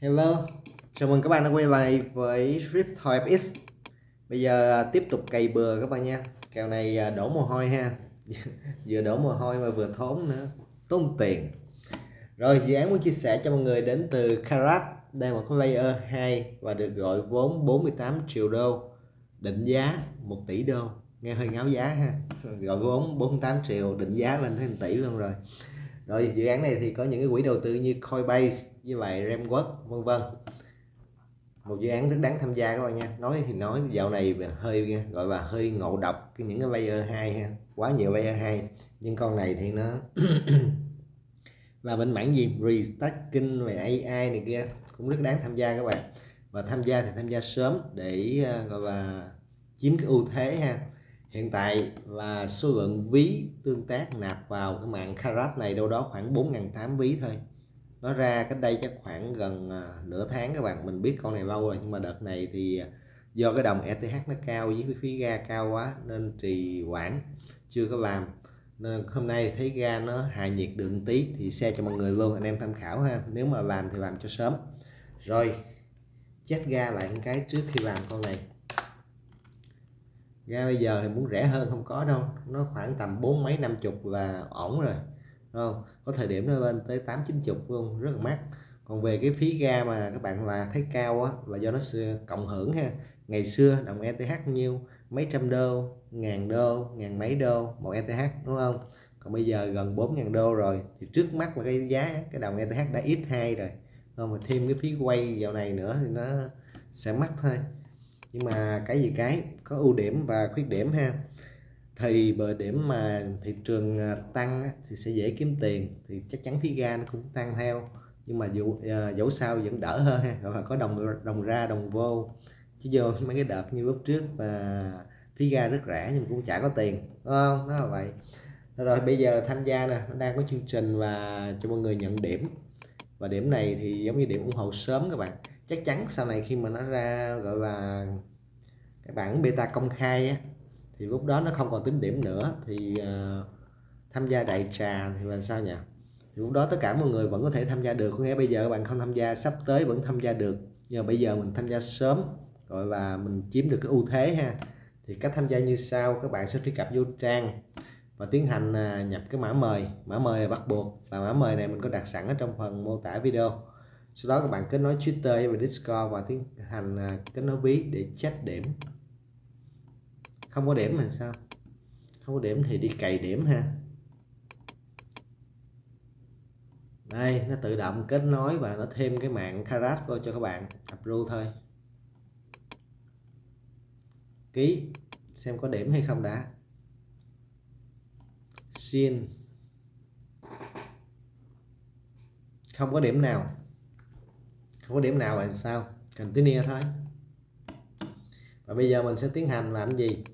Hello, chào mừng các bạn đã quay lại với Strip FX Bây giờ à, tiếp tục cày bừa các bạn nha. Kèo này à, đổ mồ hôi ha. Vừa đổ mồ hôi mà vừa thốn nữa. Tốn tiền. Rồi dự án muốn chia sẻ cho mọi người đến từ Karat. Đây là một cái layer 2 Và được gọi vốn 48 triệu đô. Định giá 1 tỷ đô. Nghe hơi ngáo giá ha. Gọi vốn 48 triệu định giá lên tới 1 tỷ luôn rồi rồi, dự án này thì có những cái quỹ đầu tư như Coinbase với lại Ramwork vân vân. Một dự án rất đáng tham gia các bạn nha. Nói thì nói, dạo này hơi, gọi là hơi ngộ độc cái những cái layer 2 ha. Quá nhiều layer 2 nhưng con này thì nó và bên mảng gì? Restacking về AI này kia. Cũng rất đáng tham gia các bạn. Và tham gia thì tham gia sớm để ờ, gọi là chiếm cái ưu thế ha hiện tại là số lượng ví tương tác nạp vào cái mạng Karat này đâu đó khoảng 4.800 ví thôi. Nó ra cách đây chắc khoảng gần à, nửa tháng các bạn, mình biết con này lâu rồi, nhưng mà đợt này thì à, do cái đồng ETH nó cao với cái phí ga cao quá nên trì hoãn, chưa có làm. Nên hôm nay thấy ga nó hạ nhiệt được một tí thì xe cho mọi người luôn, anh em tham khảo ha. Nếu mà làm thì làm cho sớm. Rồi chết ga lại cái trước khi làm con này ga bây giờ thì muốn rẻ hơn không có đâu. Nó khoảng tầm bốn mấy, năm chục là ổn rồi không? Có thời điểm nó lên tới tám, chín chục luôn, rất là mắc. Còn về cái phí ga mà các bạn là thấy cao á là do nó xưa cộng hưởng ha. Ngày xưa đồng ETH nhiêu? Mấy trăm đô, ngàn đô, ngàn mấy đô, một ETH đúng không? Còn bây giờ gần 4 ngàn đô rồi. Thì trước mắt là cái giá, cái đồng ETH đã ít hai rồi không? Mà thêm cái phí quay dạo này nữa thì nó sẽ mắc thôi nhưng mà cái gì cái, có ưu điểm và khuyết điểm ha. Thì bờ điểm mà thị trường à, tăng thì sẽ dễ kiếm tiền, thì chắc chắn phí ga nó cũng tăng theo. Nhưng mà dù à, dẫu sao vẫn đỡ hơn ha, gọi là có đồng đồng ra, đồng vô. Chứ vô mấy cái đợt như lúc trước và phí ga rất rẻ nhưng cũng chả có tiền, đúng không? Nó là vậy. Rồi bây giờ tham gia nè, nó đang có chương trình và cho mọi người nhận điểm. Và điểm này thì giống như điểm ủng hộ sớm các bạn. Chắc chắn sau này khi mà nó ra, gọi là cái bản beta công khai á, thì lúc đó nó không còn tính điểm nữa. Thì uh, tham gia đại trà thì là sao nhỉ? Thì lúc đó tất cả mọi người vẫn có thể tham gia được. Có nghĩa bây giờ các bạn không tham gia sắp tới vẫn tham gia được. Nhưng mà bây giờ mình tham gia sớm gọi là mình chiếm được cái ưu thế ha. Thì cách tham gia như sau các bạn sẽ truy cập vô trang và tiến hành à, nhập cái mã mời. Mã mời bắt buộc. Và mã mời này mình có đặt sẵn ở trong phần mô tả video. Sau đó các bạn kết nối Twitter và Discord và tiến hành à, kết nối ví để check điểm không có điểm thì sao? Không có điểm thì đi cày điểm ha. Đây, nó tự động kết nối và nó thêm cái mạng Karat vô cho các bạn. Approve thôi. Ký, xem có điểm hay không đã. Xin. Không có điểm nào. Không có điểm nào là sao? Continue thôi. Và bây giờ mình sẽ tiến hành làm gì?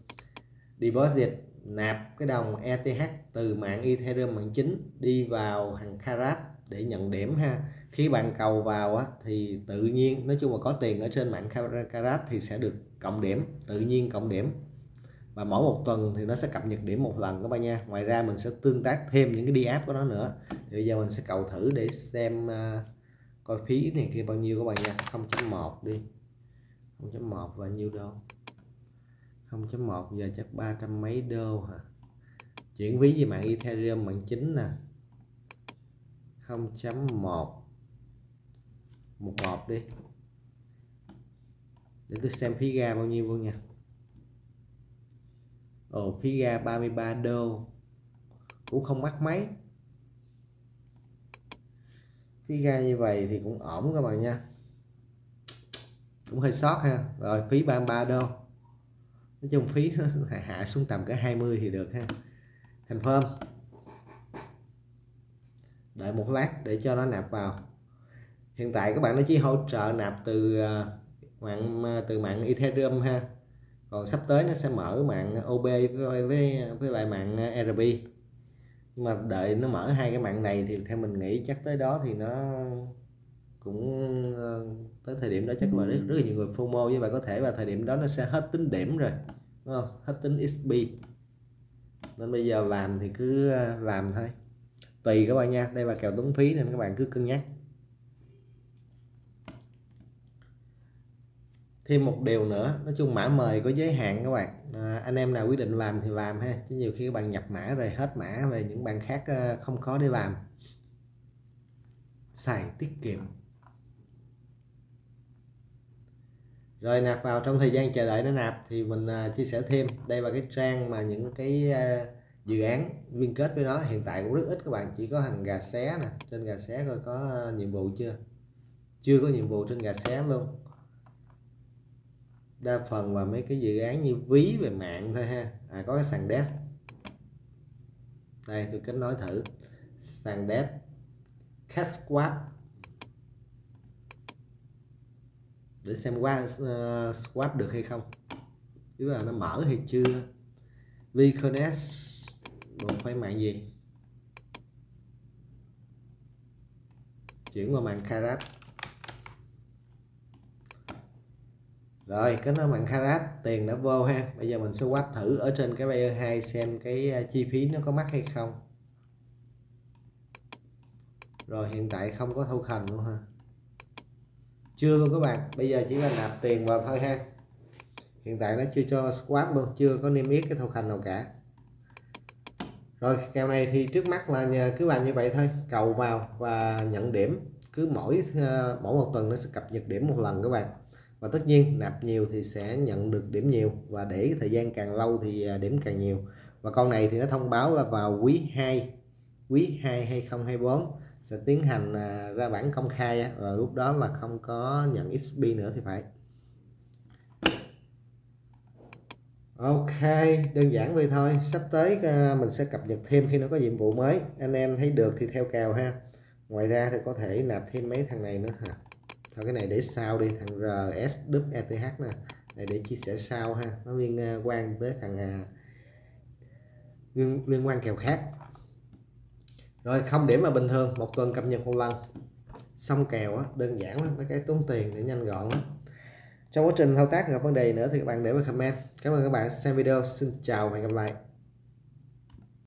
Deposit nạp cái đồng ETH từ mạng Ethereum mạng chính đi vào hàng Karat để nhận điểm ha. Khi bạn cầu vào á, thì tự nhiên nói chung là có tiền ở trên mạng Karat thì sẽ được cộng điểm tự nhiên cộng điểm. Và mỗi một tuần thì nó sẽ cập nhật điểm một lần các bạn nha. Ngoài ra mình sẽ tương tác thêm những cái đi app của nó nữa. Thì bây giờ mình sẽ cầu thử để xem uh, coi phí này kia bao nhiêu các bạn nha. 0.1 đi. 0.1 và nhiêu đâu. 0.1 giờ chắc 300 mấy đô hả? Chuyển ví về mạng Ethereum mạng chính nè. 0.1 11 đi. Để tôi xem phí ga bao nhiêu luôn nha. Ồ, phí ga 33 đô. Cũng không mắc mấy. Phí ga như vậy thì cũng ổn các bạn nha. Cũng hơi sót ha. Rồi, phí 33 đô nói chung phí nó hạ, hạ xuống tầm cái 20 thì được ha. Confirm đợi một lát để cho nó nạp vào. Hiện tại các bạn nó chỉ hỗ trợ nạp từ ờ, mạng ờ, từ mạng Ethereum ha. Còn sắp tới nó sẽ mở mạng OB với với với lại mạng ờ, RB nhưng mà đợi nó mở hai cái mạng này thì theo mình nghĩ chắc tới đó thì nó cũng ờ, tới thời điểm đó chắc là rất, rất là nhiều người FOMO như vậy có thể vào thời điểm đó nó sẽ hết tính điểm rồi đúng không? Hết tính XP nên bây giờ làm thì cứ ờ, làm thôi. Tùy các bạn nha đây là kèo tốn phí nên các bạn cứ cân nhắc. Thêm một điều nữa nói chung mã mời có giới hạn các bạn. À, anh em nào quyết định làm thì làm ha chứ nhiều khi các bạn nhập mã rồi hết mã về những bạn khác không có để làm. Xài tiết kiệm. Rồi nạp vào trong thời gian chờ đợi nó nạp thì mình à, chia sẻ thêm. Đây là cái trang mà những cái à, dự án liên kết với nó. Hiện tại cũng rất ít các bạn. Chỉ có hàng gà xé nè. Trên gà xé coi có à, nhiệm vụ chưa? Chưa có nhiệm vụ trên gà xé luôn. Đa phần là mấy cái dự án như ví về mạng thôi ha. À có cái sàn desk đây, tôi kết nối thử. Sàn desk cash swap để xem qua ờ, uh, swap được hay không. Chứ là nó mở hay chưa? Vconnect một phải mạng gì? Chuyển qua mạng Karat rồi cái nó mạng Karat tiền đã vô ha. Bây giờ mình sẽ quát thử ở trên cái Bayer 2 xem cái ờ, chi phí nó có mắc hay không. Rồi hiện tại không có thâu khẩn luôn ha chưa luôn các bạn. Bây giờ chỉ là nạp tiền vào thôi ha. Hiện tại nó chưa cho swap luôn, chưa có niêm yết cái thâu hành nào cả. Rồi, kèo này thì trước mắt là nhờ cứ làm như vậy thôi. Cầu vào và nhận điểm. Cứ mỗi ờ, mỗi một tuần nó sẽ cập nhật điểm một lần các bạn. Và tất nhiên, nạp nhiều thì sẽ nhận được điểm nhiều. Và để thời gian càng lâu thì ờ, điểm càng nhiều. Và con này thì nó thông báo là vào quý 2 quý 2 2024 sẽ tiến hành à, ra bản công khai và lúc đó mà không có nhận XP nữa thì phải. Ok đơn giản vậy thôi. Sắp tới à, mình sẽ cập nhật thêm khi nó có nhiệm vụ mới. Anh em thấy được thì theo kèo ha. Ngoài ra thì có thể nạp thêm mấy thằng này nữa hả thôi cái này để sau đi thằng RSWETH nè. Này để chia sẻ sau ha. Nó liên à, quan tới thằng liên, liên quan kèo khác rồi, không điểm mà bình thường, một tuần cập nhật một lần. Xong kèo á, đơn giản lắm, mấy cái tốn tiền để nhanh gọn lắm. Trong quá trình thao tác gặp vấn đề nữa thì các bạn để vào comment. Cảm ơn các bạn xem video, xin chào và hẹn gặp lại.